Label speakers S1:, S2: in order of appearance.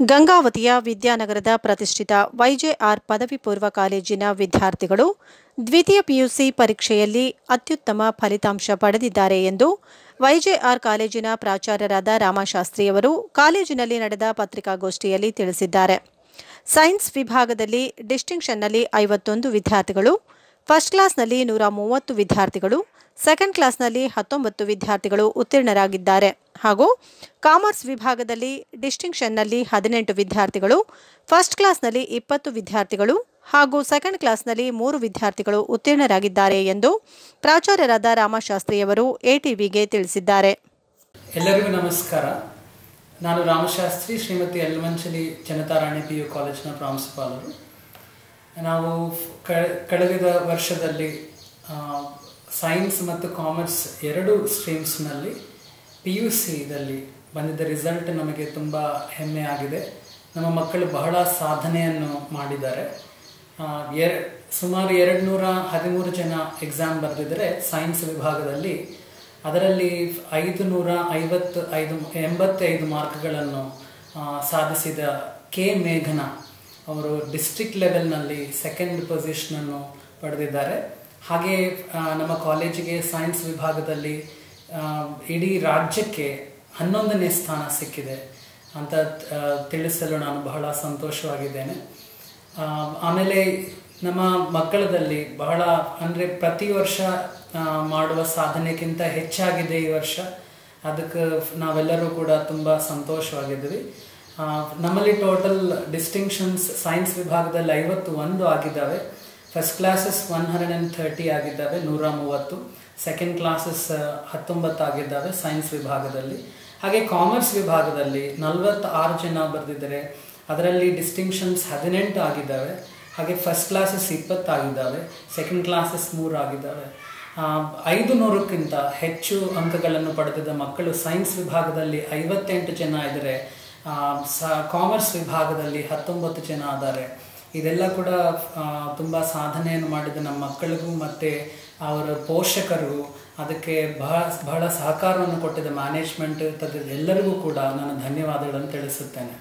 S1: ಗಂಗಾವತಿಯ ವಿದ್ಯಾನಗರದ ಪ್ರತಿಷ್ಠಿತ ವೈಜೆಆರ್ ಪದವಿ ಪೂರ್ವ ಕಾಲೇಜಿನ ವಿದ್ಯಾರ್ಥಿಗಳು ದ್ವಿತೀಯ ಪಿಯುಸಿ ಪರೀಕ್ಷೆಯಲ್ಲಿ ಅತ್ಯುತ್ತಮ ಫಲಿತಾಂಶ ಪಡೆದಿದ್ದಾರೆ ಎಂದು ವೈಜೆಆರ್ ಕಾಲೇಜಿನ ಪ್ರಾಚಾರ್ಯರಾದ ರಾಮಶಾಸ್ತ್ರಿಯವರು ಕಾಲೇಜಿನಲ್ಲಿ ನಡೆದ ಪತ್ರಿಕಾಗೋಷ್ಠಿಯಲ್ಲಿ ತಿಳಿಸಿದ್ದಾರೆ. ಸೈನ್ಸ್ ವಿಭಾಗದಲ್ಲಿ ಡಿಸ್ಟಿಂಕ್ಷನ್ನಲ್ಲಿ ಐವತ್ತೊಂದು ವಿದ್ಯಾರ್ಥಿಗಳು ಫಸ್ಟ್ ಕ್ಲಾಸ್ನಲ್ಲಿ ನೂರ ಮೂವತ್ತು ವಿದ್ಯಾರ್ಥಿಗಳು, ಸೆಕೆಂಡ್ ಕ್ಲಾಸ್ನಲ್ಲಿ ಹತ್ತೊಂಬತ್ತು ವಿದ್ಯಾರ್ಥಿಗಳು ಉತ್ತೀರ್ಣರಾಗಿದ್ದಾರೆ. ಹಾಗೂ ಕಾಮರ್ಸ್ ವಿಭಾಗದಲ್ಲಿ ಡಿಸ್ಟಿಂಕ್ಷನ್ನಲ್ಲಿ ಹದಿನೆಂಟು ವಿದ್ಯಾರ್ಥಿಗಳು, ಫಸ್ಟ್ ಕ್ಲಾಸ್ನಲ್ಲಿ ಇಪ್ಪತ್ತು ವಿದ್ಯಾರ್ಥಿಗಳು ಹಾಗೂ ಸೆಕೆಂಡ್ ಕ್ಲಾಸ್ನಲ್ಲಿ ಮೂರು ವಿದ್ಯಾರ್ಥಿಗಳು ಉತ್ತೀರ್ಣರಾಗಿದ್ದಾರೆ ಎಂದು ಪ್ರಾಚಾರ್ಯರಾದ ರಾಮಶಾಸ್ತ್ರಿಯವರು ಎಟಿವಿಗೆ ತಿಳಿಸಿದ್ದಾರೆ.
S2: ಎಲ್ಲರಿಗೂ ನಮಸ್ಕಾರ. ನಾನು ರಾಮಶಾಸ್ತ್ರಿ ಶ್ರೀಮತಿ ಯಲ್ಲಮಂಚಲಿ ಜನತಾರಾಣಿ ಪಿ ಯು ಕಾಲೇಜಿನ ಪ್ರಾಂಶುಪಾಲರು. ನಾವು ಕಳೆದ ವರ್ಷದಲ್ಲಿ ಸೈನ್ಸ್ ಮತ್ತು ಕಾಮರ್ಸ್ ಎರಡು ಸ್ಟ್ರೀಮ್ಸ್ನಲ್ಲಿ ಪಿ ಯು ಸಿದಲ್ಲಿ ಬಂದಿದ್ದ ರಿಸಲ್ಟ್ ನಮಗೆ ತುಂಬ ಹೆಮ್ಮೆ ಆಗಿದೆ. ನಮ್ಮ ಮಕ್ಕಳು ಬಹಳ ಸಾಧನೆಯನ್ನು ಮಾಡಿದ್ದಾರೆ. ಎರ, ಸುಮಾರು ಎರಡು ನೂರ ಹದಿಮೂರು ಜನ ಎಕ್ಸಾಮ್ ಬರೆದಿದ್ದರೆ ಸೈನ್ಸ್ ವಿಭಾಗದಲ್ಲಿ ಅದರಲ್ಲಿ ಐದು ನೂರ ಐವತ್ತು ಐದು ಎಂಬತ್ತೈದು ಮಾರ್ಕ್ಗಳನ್ನು ಸಾಧಿಸಿದ ಕೆ ಮೇಘನ ಅವರು ಡಿಸ್ಟ್ರಿಕ್ಟ್ ಲೆವೆಲ್ನಲ್ಲಿ ಸೆಕೆಂಡ್ ಪೊಸಿಷನನ್ನು ಪಡೆದಿದ್ದಾರೆ. ಹಾಗೆ ನಮ್ಮ ಕಾಲೇಜಿಗೆ ಸೈನ್ಸ್ ವಿಭಾಗದಲ್ಲಿ ಇಡೀ ರಾಜ್ಯಕ್ಕೆ ಹನ್ನೊಂದನೇ ಸ್ಥಾನ ಸಿಕ್ಕಿದೆ ಅಂತ ತಿಳಿಸಲು ನಾನು ಬಹಳ ಸಂತೋಷವಾಗಿದ್ದೇನೆ. ಆಮೇಲೆ ನಮ್ಮ ಮಕ್ಕಳದಲ್ಲಿ ಬಹಳ, ಅಂದರೆ ಪ್ರತಿ ವರ್ಷ ಮಾಡುವ ಸಾಧನೆಗಿಂತ ಹೆಚ್ಚಾಗಿದೆ ಈ ವರ್ಷ. ಅದಕ್ಕೆ ನಾವೆಲ್ಲರೂ ಕೂಡ ತುಂಬ ಸಂತೋಷವಾಗಿದ್ವಿ ನಮ್ಮಲ್ಲಿ ಟೋಟಲ್ ಡಿಸ್ಟಿಂಕ್ಷನ್ಸ್ ಸೈನ್ಸ್ ವಿಭಾಗದಲ್ಲಿ ಐವತ್ತು ಒಂದು ಆಗಿದ್ದಾವೆ. First classes one hundred and thirty ಆಗಿದ್ದಾವೆ ನೂರ ಮೂವತ್ತು ಸೆಕೆಂಡ್ ಕ್ಲಾಸಸ್ ಹತ್ತೊಂಬತ್ತು ಆಗಿದ್ದಾವೆ ಸೈನ್ಸ್ ವಿಭಾಗದಲ್ಲಿ. ಹಾಗೆ ಕಾಮರ್ಸ್ ವಿಭಾಗದಲ್ಲಿ ನಲವತ್ತಾರು ಜನ ಬರೆದಿದ್ದಾರೆ. ಅದರಲ್ಲಿ ಡಿಸ್ಟಿಂಕ್ಷನ್ಸ್ ಹದಿನೆಂಟು ಆಗಿದ್ದಾವೆ. ಹಾಗೆ ಫಸ್ಟ್ ಕ್ಲಾಸಸ್ ಇಪ್ಪತ್ತಾಗಿದ್ದಾವೆ ಸೆಕೆಂಡ್ ಕ್ಲಾಸಸ್ ಮೂರು ಆಗಿದ್ದಾವೆ. ಐದು ನೂರಕ್ಕಿಂತ ಹೆಚ್ಚು ಅಂಕಗಳನ್ನು ಪಡೆದಿದ್ದ ಮಕ್ಕಳು ಸೈನ್ಸ್ ವಿಭಾಗದಲ್ಲಿ ಐವತ್ತೆಂಟು ಜನ ಇದ್ದರೆ. ಕಾಮರ್ಸ್ ವಿಭಾಗದಲ್ಲಿ ಹತ್ತೊಂಬತ್ತು ಜನ ಇದ್ದಾರೆ ಇದೆಲ್ಲ ಕೂಡ ತುಂಬ ಸಾಧನೆಯನ್ನು ಮಾಡಿದ ನಮ್ಮ ಮಕ್ಕಳಿಗೂ ಮತ್ತು ಅವರ ಪೋಷಕರು ಅದಕ್ಕೆ ಬಹಳ ಬಹಳ ಸಹಕಾರವನ್ನು ಕೊಟ್ಟಿದ್ದ ಮ್ಯಾನೇಜ್ಮೆಂಟ್ ಎಲ್ಲರಿಗೂ ಕೂಡ ನಾನು ಧನ್ಯವಾದಗಳನ್ನು ತಿಳಿಸುತ್ತೇನೆ.